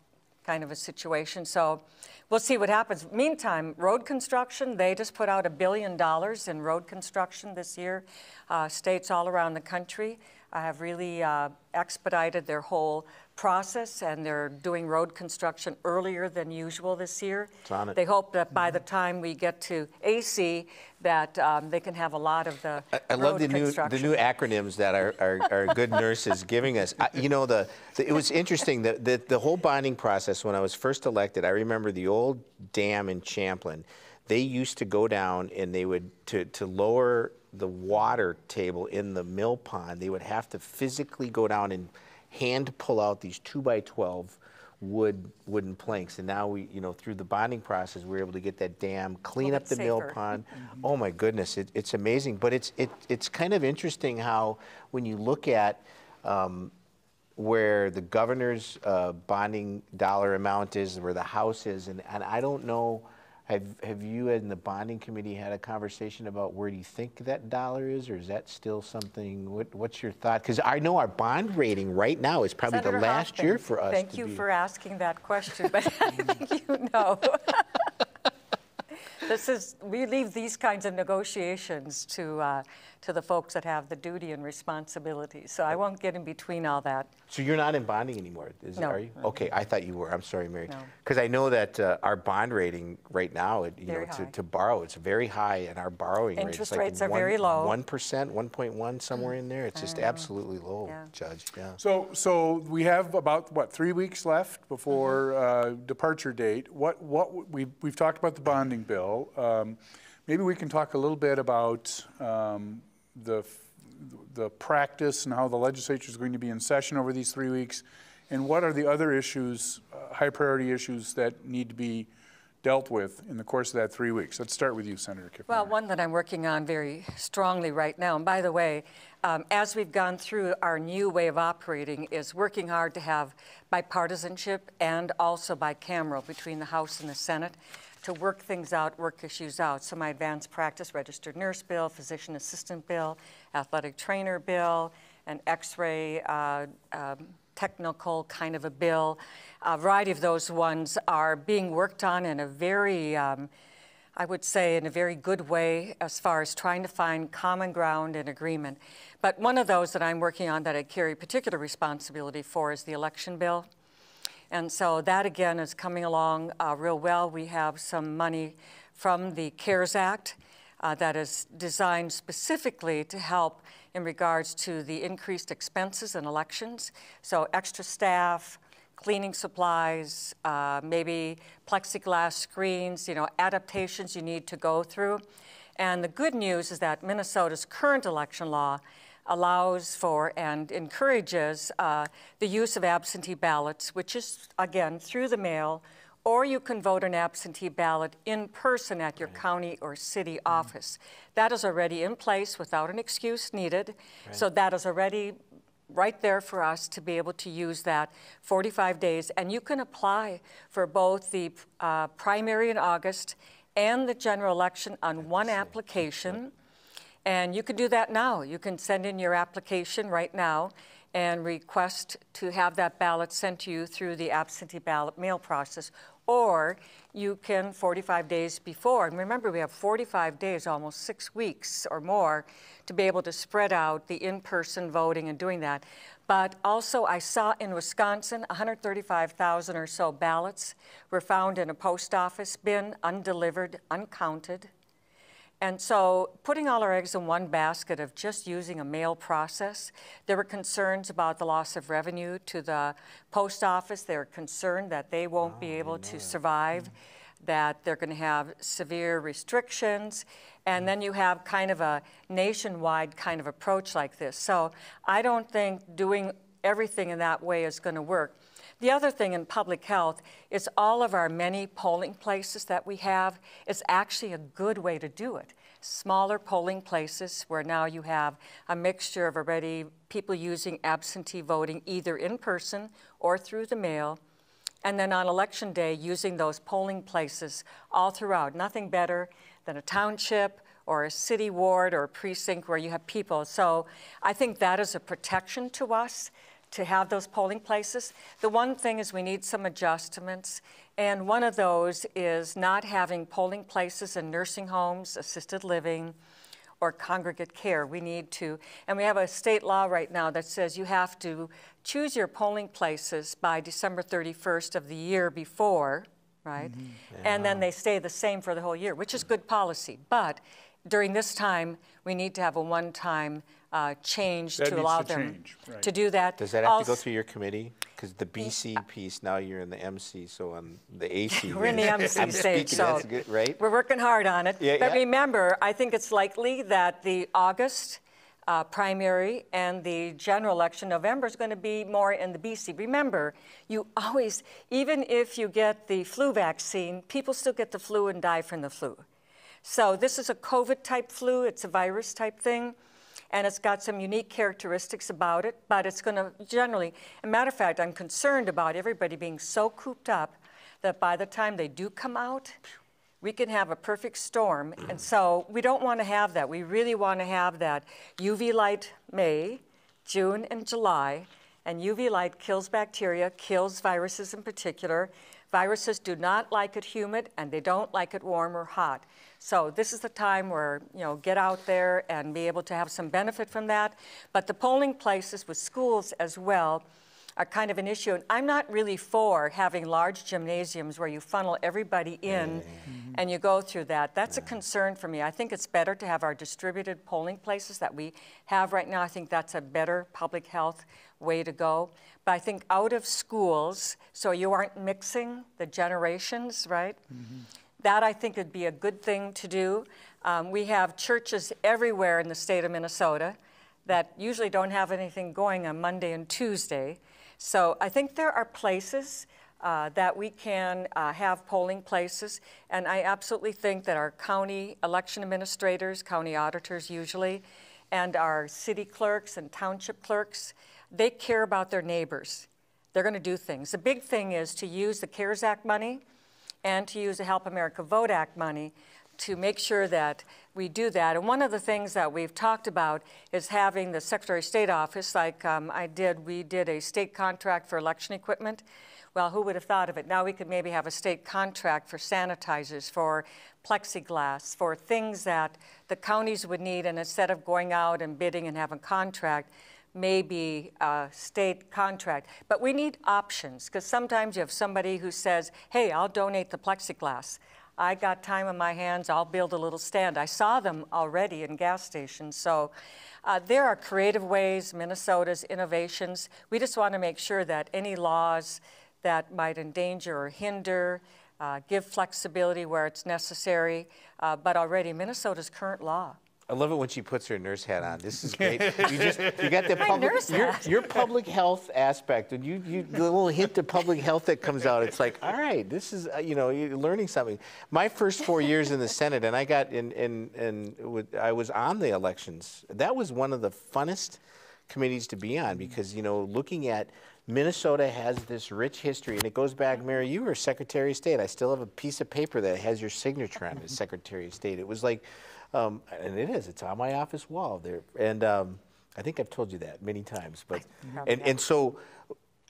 kind of a situation. So we'll see what happens. Meantime, road construction, they just put out a billion dollars in road construction this year. Uh, states all around the country uh, have really uh, expedited their whole process and they're doing road construction earlier than usual this year. It's on it. They hope that by the time we get to AC, that um, they can have a lot of the I love road the new the new acronyms that our, our, our good nurses giving us. I, you know, the, the it was interesting the, the the whole bonding process when I was first elected. I remember the old dam in Champlin. They used to go down and they would to to lower the water table in the mill pond. They would have to physically go down and hand pull out these two by twelve wood wooden planks and now we you know through the bonding process we are able to get that dam clean up the bit mill safer. pond Oh my goodness, it, it's amazing. But it's it, it's kind of interesting how when you look at um, where the governor's uh, bonding dollar amount is, where the House is, and, and I don't know. Have, have you and the bonding committee had a conversation about where do you think that dollar is, or is that still something? What, what's your thought? Because I know our bond rating right now is probably Senator the last Hoffman, year for us. Thank you be- for asking that question, but [laughs] I think you know. [laughs] This is, we leave these kinds of negotiations to, uh, to the folks that have the duty and responsibility. So I won't get in between all that. So you're not in bonding anymore, is, No. are you? Okay, I thought you were. I'm sorry, Mary. No. Because I know that uh, our bond rating right now, it, you Very know, to, to borrow, it's very high, and our borrowing rate Interest like rates are one, very low. One percent, one point one, somewhere in there. It's just absolutely low, Yeah. Judge. Yeah. So, so we have about, what, three weeks left before Mm-hmm. uh, departure date. What, what, we've, we've talked about the bonding bill. Um, Maybe we can talk a little bit about um, the, the practice and how the legislature is going to be in session over these three weeks. And what are the other issues, uh, high priority issues that need to be dealt with in the course of that three weeks? Let's start with you, Senator Kiffmeyer. Well, one that I'm working on very strongly right now, and by the way, um, as we've gone through our new way of operating, is working hard to have bipartisanship and also bicameral between the House and the Senate to work things out, work issues out. So my advanced practice registered nurse bill, physician assistant bill, athletic trainer bill, an X-ray uh, um, technical kind of a bill. A variety of those ones are being worked on in a very um, I would say, in a very good way as far as trying to find common ground and agreement. But one of those that I'm working on that I carry particular responsibility for is the election bill. And so that again is coming along uh, real well. We have some money from the CARES Act uh, that is designed specifically to help in regards to the increased expenses in elections. So extra staff, cleaning supplies, uh, maybe plexiglass screens, you know, adaptations you need to go through. And the good news is that Minnesota's current election law allows for and encourages uh, the use of absentee ballots, which is, again, through the mail, or you can vote an absentee ballot in person at your county or city office. That is already in place without an excuse needed. So that is already right there for us to be able to use that 45 days. And you can apply for both the uh, primary in August and the general election on one application. And you can do that now. You can send in your application right now and request to have that ballot sent to you through the absentee ballot mail process. Or you can 45 days before, and remember we have 45 days, almost six weeks or more, to be able to spread out the in-person voting and doing that. But also I saw in Wisconsin, 135,000 or so ballots were found in a post office bin, undelivered, uncounted. And so, putting all our eggs in one basket of just using a mail process, there were concerns about the loss of revenue to the post office. They were concerned that they won't be oh, able to survive hmm. that they're going to have severe restrictions, and hmm. then you have kind of a nationwide kind of approach like this. So I don't think doing everything in that way is going to work. The other thing in public health is all of our many polling places that we have is actually a good way to do it. Smaller polling places where now you have a mixture of already people using absentee voting either in person or through the mail. And then on election day, using those polling places all throughout. Nothing better than a township or a city ward or a precinct where you have people. So I think that is a protection to us to have those polling places. The one thing is we need some adjustments, and one of those is not having polling places in nursing homes, assisted living, or congregate care. We need to, and we have a state law right now that says you have to choose your polling places by December 31st of the year before, right? Mm-hmm. Yeah. And then they stay the same for the whole year, which is good policy. But during this time, we need to have a one time uh, change That to needs allow to them change, right. to do that. Does that have to go Also- through your committee? Because the BC piece, now you're in the MC, so on the AC. [laughs] We're in the MC [laughs] I'm stage, speaking, so that's good, right? we're working hard on it. Yeah, but yeah. remember, I think it's likely that the August uh, primary and the general election, November, is going to be more in the BC. Remember, you always, even if you get the flu vaccine, people still get the flu and die from the flu. So this is a COVID type flu, it's a virus type thing, and it's got some unique characteristics about it, but it's going to generally, a matter of fact, I'm concerned about everybody being so cooped up that by the time they do come out, we can have a perfect storm. And mm-hmm. so we don't want to have that. We really want to have that UV light May, June, and July. And UV light kills bacteria, kills viruses in particular. Viruses do not like it humid and they don't like it warm or hot. So this is the time where, you know, get out there and be able to have some benefit from that. But the polling places with schools as well are kind of an issue. And I'm not really for having large gymnasiums where you funnel everybody in mm-hmm. and you go through that. That's a concern for me. I think it's better to have our distributed polling places that we have right now. I think that's a better public health way to go. But I think out of schools, so you aren't mixing the generations, right? Mm-hmm. That I think would be a good thing to do. Um, we have churches everywhere in the state of Minnesota that usually don't have anything going on Monday and Tuesday. So I think there are places uh, that we can uh, have polling places, and I absolutely think that our county election administrators, county auditors usually, and our city clerks and township clerks, they care about their neighbors. They're going to do things. The big thing is to use the CARES Act money and to use the Help America Vote Act money to make sure that we do that. And one of the things that we've talked about is having the Secretary of State office, like um, I did, we did a state contract for election equipment. Well, who would have thought of it? Now we could maybe have a state contract for sanitizers, for plexiglass, for things that the counties would need, and instead of going out and bidding and having a contract, maybe a state contract. But we need options because sometimes you have somebody who says, hey, I'll donate the plexiglass. I got time on my hands, I'll build a little stand. I saw them already in gas stations. So uh, there are creative ways, Minnesota's innovations. We just want to make sure that any laws that might endanger or hinder, uh, give flexibility where it's necessary, uh, but already Minnesota's current law. I love it when she puts her nurse hat on. This is [laughs] great. You just you got the public nurse your, hat. your public health aspect, and you you the little hint of public health that comes out. It's like, all right, this is uh, you know you're learning something. My first four years in the Senate, and I got in in in I was on the elections. That was one of the funnest committees to be on because you know looking at Minnesota has this rich history, and it goes back, Mary. You were Secretary of State. I still have a piece of paper that has your signature on it, as Secretary of State. It was like, um, and it is. It's on my office wall there, and um, I think I've told you that many times. But and and so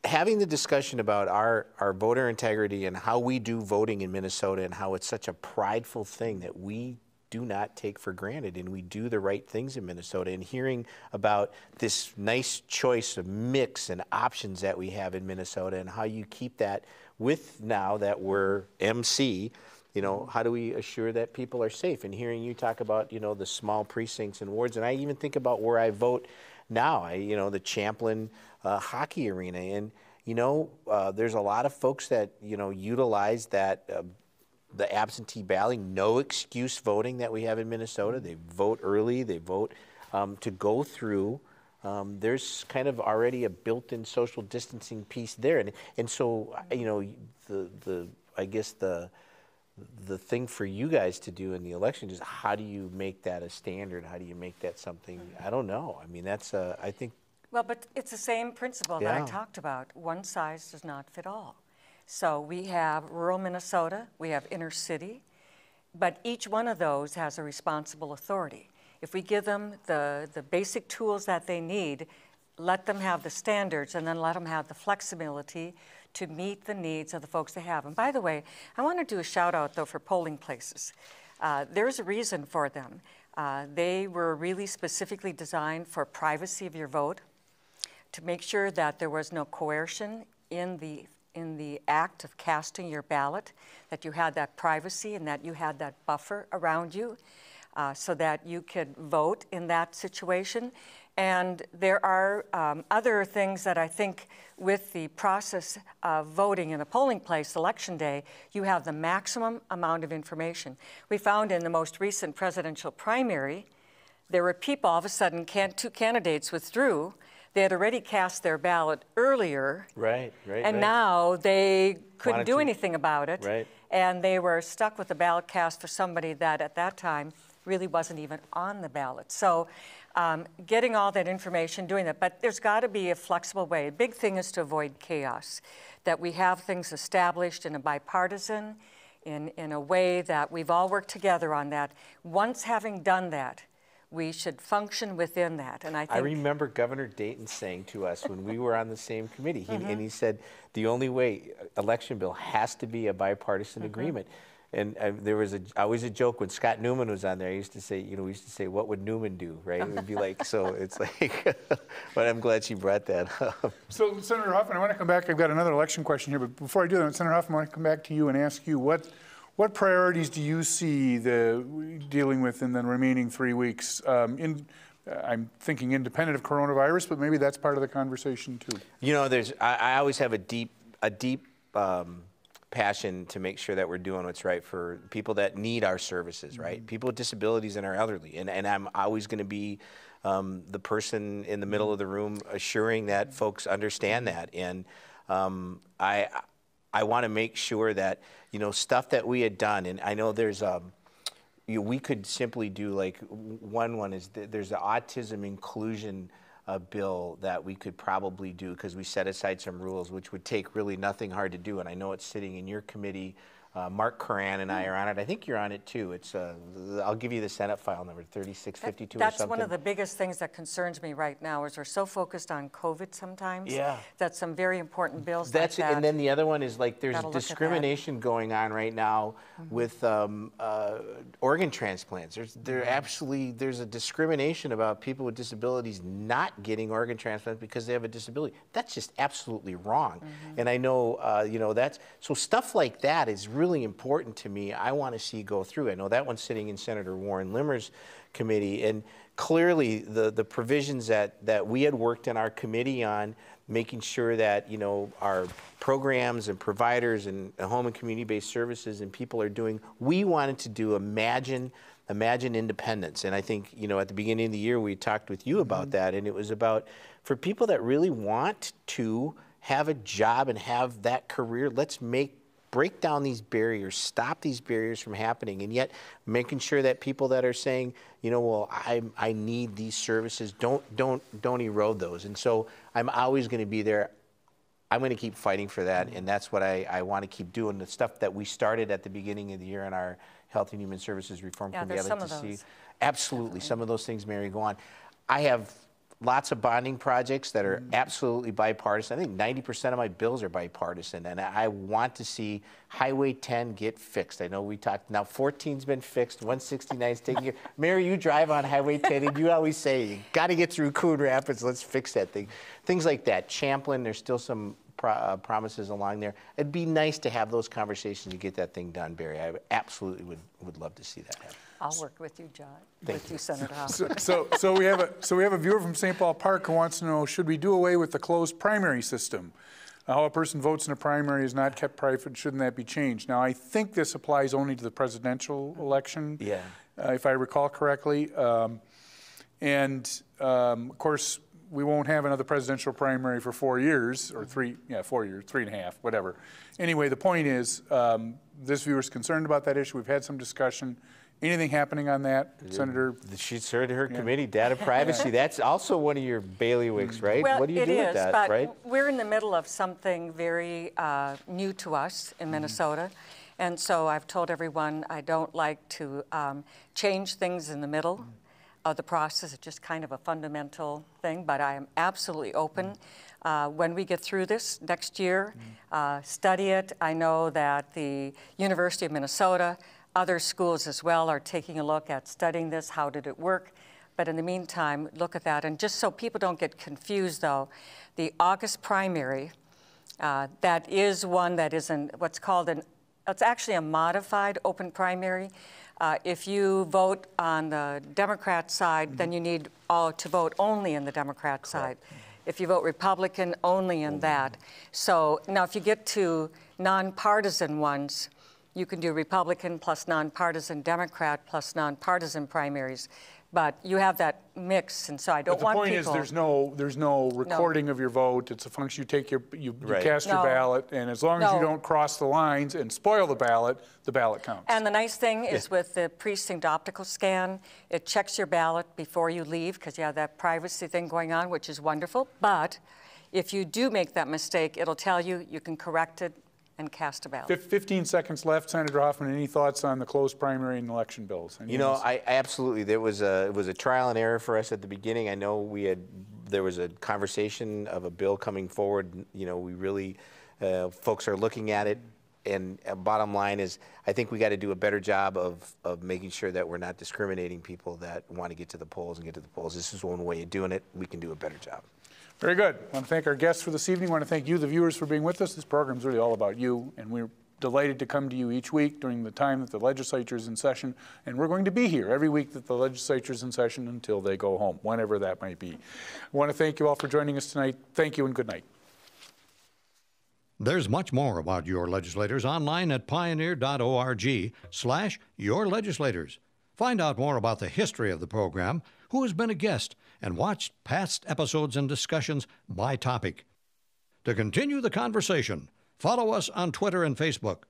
having the discussion about our, our voter integrity and how we do voting in Minnesota and how it's such a prideful thing that we do not take for granted and we do the right things in Minnesota and hearing about this nice choice of mix and options that we have in Minnesota and how you keep that with now that we're MC you know how do we assure that people are safe? And hearing you talk about you know the small precincts and wards and I even think about where I vote now. I you know the Champlin uh, hockey arena. And you know uh, there's a lot of folks that you know utilize that uh, the absentee balloting, no excuse voting that we have in Minnesota. They vote early, they vote um, to go through. Um, there's kind of already a built-in social distancing piece there, and and so you know the the I guess the the thing for you guys to do in the election is how do you make that a standard? How do you make that something? I don't know. I mean, that's uh, I think. Well, but it's the same principle that I talked about. One size does not fit all. So we have rural Minnesota, we have inner city, but each one of those has a responsible authority. If we give them the, the basic tools that they need, let them have the standards, and then let them have the flexibility to meet the needs of the folks they have. And by the way, I want to do a shout out though for polling places. Uh, there's a reason for them. Uh, they were really specifically designed for privacy of your vote, to make sure that there was no coercion in the in the act of casting your ballot, that you had that privacy and that you had that buffer around you, uh, so that you could vote in that situation. And there are um, other things that I think, with the process of voting in a polling place, election day, you have the maximum amount of information. We found in the most recent presidential primary, there were people, all of a sudden, can, two candidates withdrew. They had already cast their ballot earlier. Right, right, And right. now they couldn't Wanted do to- anything about it. Right. And they were stuck with a ballot cast for somebody that at that time really wasn't even on the ballot. So um, getting all that information, doing that. But there's got to be a flexible way. The big thing is to avoid chaos, that we have things established in a bipartisan, in, in a way that we've all worked together on that. Once having done that, we should function within that. And I think I remember Governor Dayton saying to us when we were on the same committee, he, Mm-hmm. and he said, the only way uh, election bill has to be a bipartisan Mm-hmm. agreement. And uh, there was a, always a joke when Scott Newman was on there. I used to say, you know, we used to say, what would Newman do, right? It would be like, so [laughs] it's like, [laughs] but I'm glad she brought that up. So Senator Hoffman, I want to come back. I've got another election question here, but before I do that, Senator Hoffman, I want to come back to you and ask you what what priorities do you see the dealing with in the remaining three weeks? Um, in, I'm thinking independent of coronavirus, but maybe that's part of the conversation too. You know, there's I, I always have a deep a deep um, passion to make sure that we're doing what's right for people that need our services, right? People with disabilities and our elderly, and and I'm always going to be um, the person in the middle of the room assuring that folks understand that, and um, I I want to make sure that you know stuff that we had done, and I know there's um, you know, we could simply do like one one is th- there's the autism inclusion uh, bill that we could probably do because we set aside some rules which would take really nothing hard to do and I know it's sitting in your committee uh, Mark Koran and I are on it I think you're on it too it's uh, I'll give you the Senate file number 3652 or That's one of the biggest things that concerns me right now is we're so focused on COVID sometimes. Yeah. That some very important bills That's like that. And then the other one is like there's Gotta look at that. Discrimination going on right now with um, uh, organ transplants. There's there Mm-hmm. absolutely there's a discrimination about people with disabilities not getting organ transplants because they have a disability. That's just absolutely wrong. Mm-hmm. And I know uh, you know that's so stuff like that is really important to me. I want to see go through. I know that one's sitting in Senator Warren Limmer's committee and clearly the the provisions that that we had worked in our committee on making sure that you know our programs and providers and home and community-based services and people are doing we wanted to do imagine imagine independence and i think you know at the beginning of the year we talked with you mm-hmm. about that and it was about for people that really want to have a job and have that career let's make break down these barriers, stop these barriers from happening, and yet making sure that people that are saying, you know, well, I, I need these services, don't don't don't erode those. And so I'm always going to be there. I'm going to keep fighting for that, and that's what I, I want to keep doing. The stuff that we started at the beginning of the year in our Health and Human Services Reform Yeah, Committee. I'd like some to of see absolutely some of those things, Mary, go on. I have lots of bonding projects that are absolutely bipartisan. I think 90% of my bills are bipartisan, and I want to see Highway 10 get fixed. I know we talked, now 14's been fixed, 169's taking care. [laughs] Mary, you drive on Highway 10, and you always say, you got to get through Coon Rapids, let's fix that thing. Things like that. Champlin, there's still some pro- uh, promises along there. It'd be nice to have those conversations to get that thing done, Barry. I absolutely would, would love to see that happen. I'll work with you, John, Thank with you, Senator Hoffman. So, so, so we have a so we have a viewer from St. Paul Park who wants to know: Should we do away with the closed primary system? how a person votes in a primary is not kept private. Shouldn't that be changed? Now, I think this applies only to the presidential election. Yeah. Uh, if I recall correctly. Um, and um, of course, we won't have another presidential primary for four years or three, yeah, four years, three and a half, whatever. Anyway, the point is, um, this viewer's concerned about that issue. We've had some discussion. Anything happening on that, Senator? She's served her committee, data [laughs] privacy. That's also one of your bailiwicks, right? Well, what do you it do is, with that, but right? we're in the middle of something very uh, new to us Mm-hmm. in Minnesota. And so I've told everyone I don't like to um, change things in the middle of the process. It's just kind of a fundamental thing, but I am absolutely open. Uh, when we get through this next year, uh, study it. I know that the University of Minnesota, other schools as well, are taking a look at studying this. How did it work? But in the meantime, look at that. And just so people don't get confused, though, the August primary, uh, that is one that is in what's called an, it's actually a modified open primary. Uh, if you vote on the Democrat side, then you need all to vote only in the Democrat side. If you vote Republican, only in that. So now, if you get to nonpartisan ones, you can do Republican plus nonpartisan, Democrat plus nonpartisan primaries. But you have that mix, and so I don't But the want point people. is, there's no, there's no recording of your vote. It's a function, you take your, you you Right. cast your ballot, and as long as you don't cross the lines and spoil the ballot, the ballot counts. And the nice thing is with the precinct optical scan, it checks your ballot before you leave because you have that privacy thing going on, which is wonderful. But if you do make that mistake, it'll tell you you can correct it and cast a ballot. Fif- 15 seconds left, Senator Hoffman, any thoughts on the closed primary and election bills? Any You know, else? I, I absolutely. There was a it was a trial and error for us at the beginning. I know we had there was a conversation of a bill coming forward. You know, we really uh, folks are looking at it. And uh, bottom line is, I think we got to do a better job of, of making sure that we're not discriminating people that want to get to the polls and get to the polls. This is one way of doing it. We can do a better job. Very good. I want to thank our guests for this evening. I want to thank you, the viewers, for being with us. This program is really all about you, and we're delighted to come to you each week during the time that the legislature is in session. And we're going to be here every week that the legislature is in session until they go home, whenever that might be. I want to thank you all for joining us tonight. Thank you and good night. There's much more about your legislators online at pioneer.org slash your legislators. Find out more about the history of the program, who has been a guest, and watch past episodes and discussions by topic. To continue the conversation, follow us on Twitter and Facebook.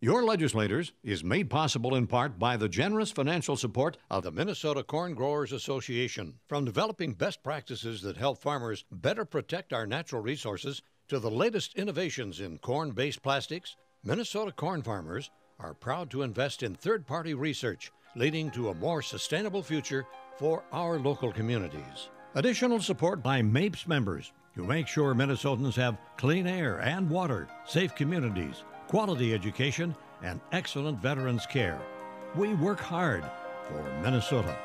Your Legislators is made possible in part by the generous financial support of the Minnesota Corn Growers Association. From developing best practices that help farmers better protect our natural resources to the latest innovations in corn based plastics, Minnesota corn farmers are proud to invest in third party research, leading to a more sustainable future for our local communities. Additional support by MAPES members who make sure Minnesotans have clean air and water, safe communities, quality education, and excellent veterans care. We work hard for Minnesota.